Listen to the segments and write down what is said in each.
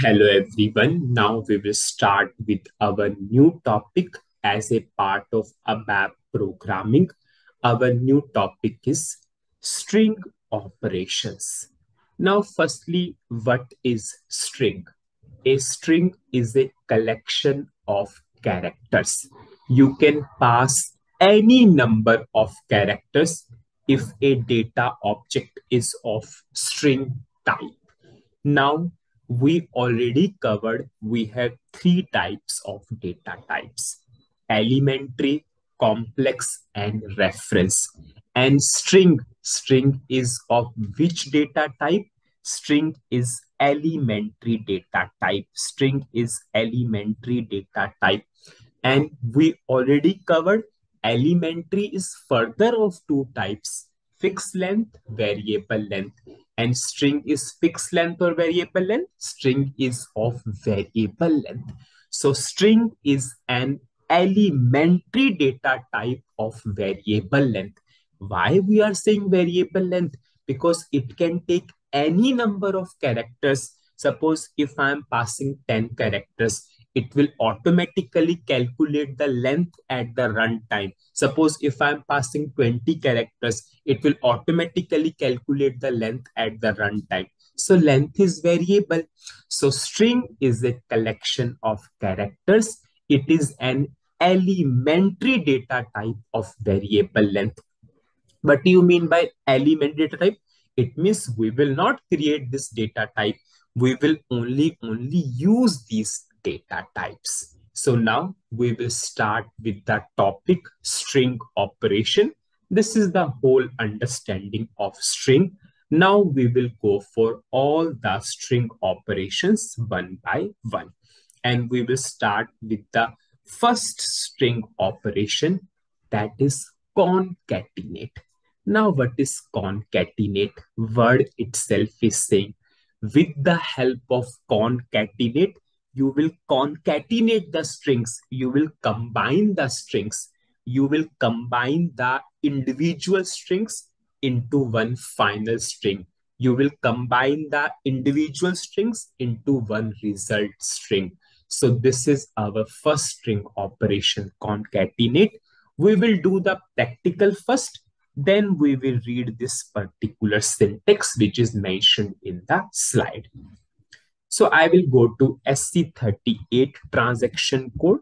Hello everyone. Now we will start with our new topic as a part of ABAP programming. Our new topic is string operations. Now firstly, what is string? A string is a collection of characters. You can pass any number of characters if a data object is of string type. Now we already covered we have three types of data types. Elementary complex and reference. And string string is of which data type? String is elementary data type. String is elementary data type. And we already covered elementary is further of two types. Fixed length variable length and string is fixed length or variable length? String is of variable length. So string is an elementary data type of variable length. Why we are saying variable length? Because it can take any number of characters. Suppose if i am passing 10 characters it will automatically calculate the length at the runtime. Suppose if I'm passing 20 characters, it will automatically calculate the length at the runtime. So length is variable. So string is a collection of characters. It is an elementary data type of variable length. What do you mean by elementary data type? It means we will not create this data type. We will only, only use these data types. So now we will start with the topic string operation. This is the whole understanding of string. Now we will go for all the string operations one by one. And we will start with the first string operation that is concatenate. Now what is concatenate? Word itself is saying with the help of concatenate, you will concatenate the strings, you will combine the strings, you will combine the individual strings into one final string. You will combine the individual strings into one result string. So this is our first string operation, concatenate. We will do the practical first, then we will read this particular syntax which is mentioned in the slide. So I will go to SE38 transaction code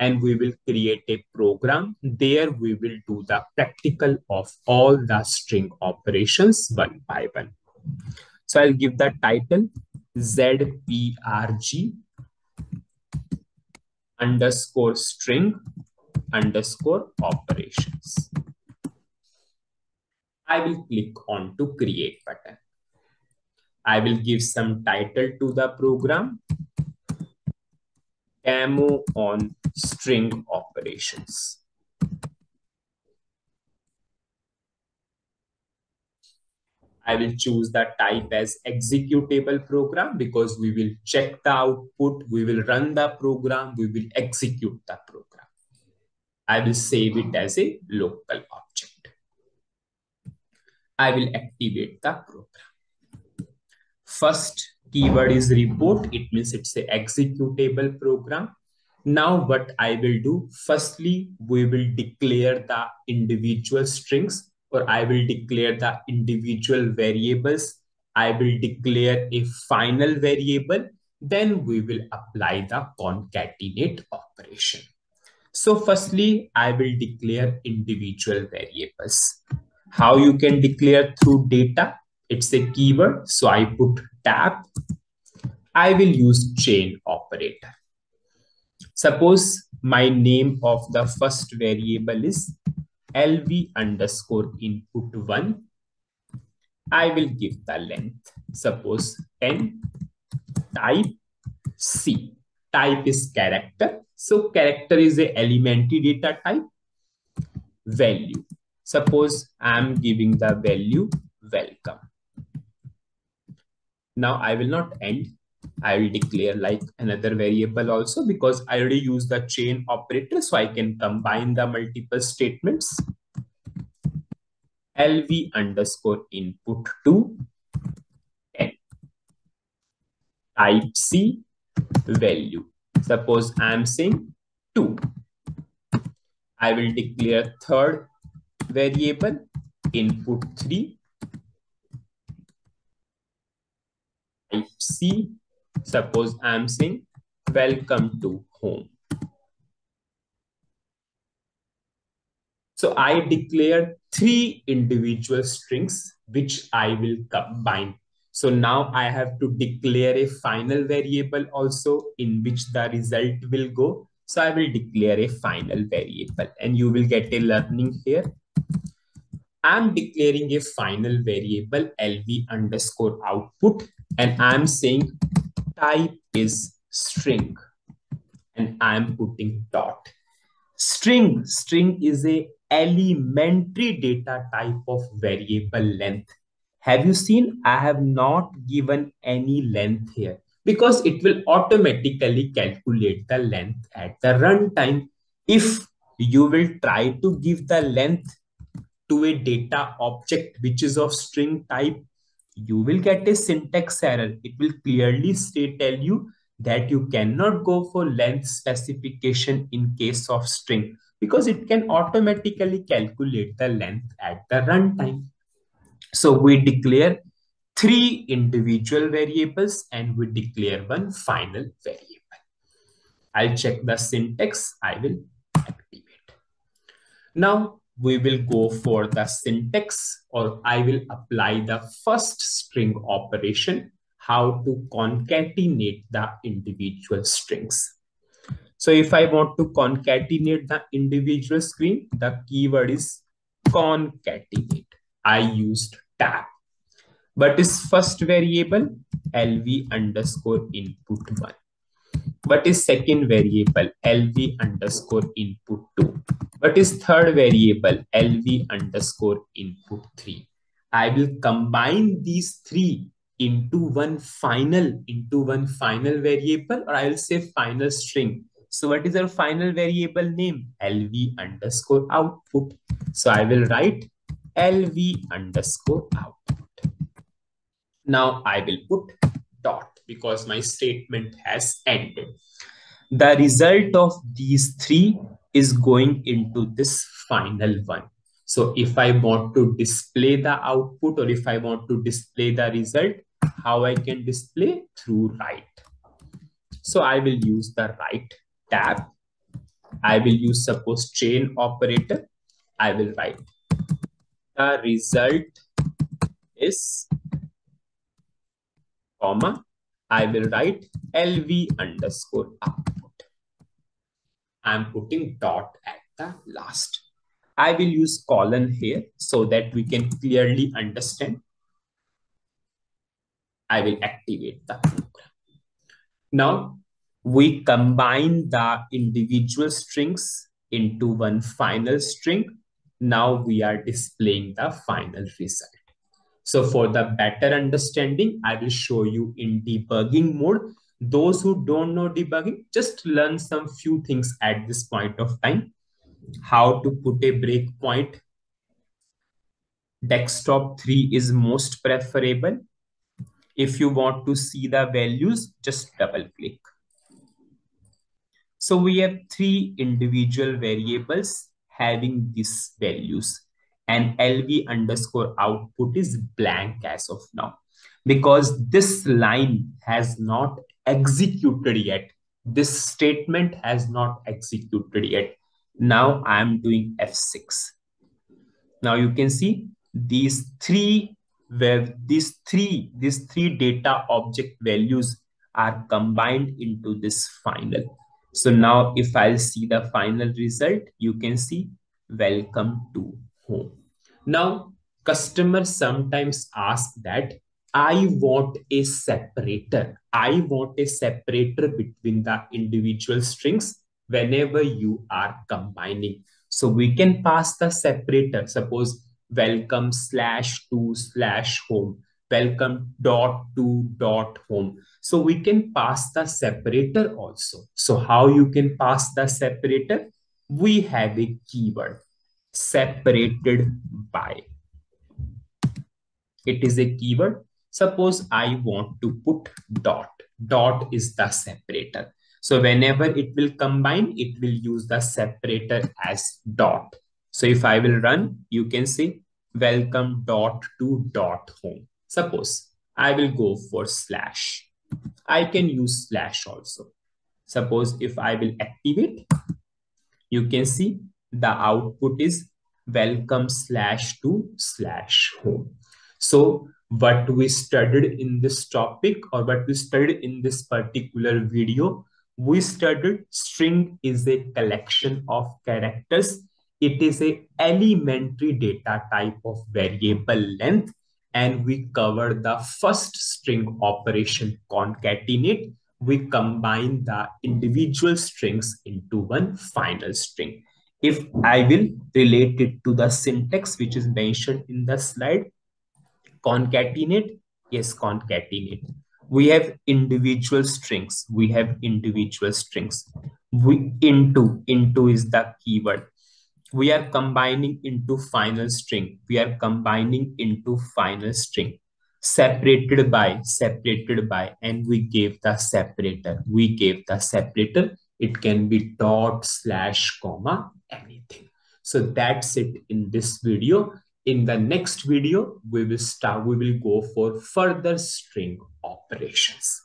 and we will create a program. There we will do the practical of all the string operations one by one. So I'll give the title ZPRG underscore string underscore operations. I will click on to create button. I will give some title to the program. Demo on string operations. I will choose the type as executable program because we will check the output, we will run the program, we will execute the program. I will save it as a local object. I will activate the program. First keyword is report. It means it's a executable program. Now what I will do, firstly, we will declare the individual strings or I will declare the individual variables. I will declare a final variable. Then we will apply the concatenate operation. So firstly, I will declare individual variables. How you can declare through data? It's a keyword. So I put tab. I will use chain operator. Suppose my name of the first variable is lv underscore input 1. I will give the length. Suppose 10 type C. Type is character. So character is a elementary data type. Value. Suppose I'm giving the value welcome. Now I will not end. I will declare like another variable also because I already use the chain operator. So I can combine the multiple statements. LV underscore input to 10. type C value. Suppose I'm saying 2. I will declare third variable input 3 type C. Suppose I'm saying welcome to home. So I declare three individual strings which I will combine. So now I have to declare a final variable also in which the result will go. So I will declare a final variable and you will get a learning here. I'm declaring a final variable LV underscore output and I'm saying type is string and I'm putting dot. String, string is a elementary data type of variable length. Have you seen? I have not given any length here because it will automatically calculate the length at the runtime. If you will try to give the length to a data object which is of string type, you will get a syntax error. It will clearly state tell you that you cannot go for length specification in case of string because it can automatically calculate the length at the runtime. So we declare three individual variables and we declare one final variable. I'll check the syntax. I will activate. Now we will go for the syntax or I will apply the first string operation, how to concatenate the individual strings. So if I want to concatenate the individual screen, the keyword is concatenate. I used tab. But is first variable lv underscore input 1. What is second variable lv underscore input 2. What is third variable lv underscore input 3. I will combine these three into one final into one final variable or I will say final string so what is our final variable name? LV underscore output. So I will write LV underscore output. Now I will put dot because my statement has ended. The result of these three is going into this final one. So if I want to display the output or if I want to display the result, how I can display through write. So I will use the write tab. I will use suppose chain operator. I will write the result is comma. I will write LV underscore output. I'm putting dot at the last. I will use colon here so that we can clearly understand. I will activate the program. Now we combine the individual strings into one final string. Now we are displaying the final result. So for the better understanding, I will show you in debugging mode. Those who don't know debugging, just learn some few things at this point of time. How to put a breakpoint. Desktop 3 is most preferable. If you want to see the values, just double click. So we have three individual variables having these values and LV underscore output is blank as of now because this line has not executed yet. This statement has not executed yet. Now I'm doing F6. Now you can see these three where these three these three data object values are combined into this final so now if I'll see the final result, you can see welcome to home. Now customers sometimes ask that I want a separator. I want a separator between the individual strings whenever you are combining. So we can pass the separator. Suppose welcome slash to slash home, welcome dot to dot home. So we can pass the separator also. So how you can pass the separator? We have a keyword separated by. It is a keyword. Suppose I want to put dot. dot is the separator. So whenever it will combine, it will use the separator as dot. So if I will run, you can see welcome dot to dot home. Suppose I will go for slash. I can use slash also. Suppose if I will activate, you can see the output is welcome slash to slash home. So what we studied in this topic or what we studied in this particular video, we studied string is a collection of characters. It is a elementary data type of variable length and we cover the first string operation concatenate. We combine the individual strings into one final string. If I will relate it to the syntax which is mentioned in the slide, concatenate yes concatenate. We have individual strings. We have individual strings. We into into is the keyword. We are combining into final string. We are combining into final string. Separated by separated by and we gave the separator. We gave the separator it can be dot slash comma anything so that's it in this video in the next video, we will start, we will go for further string operations.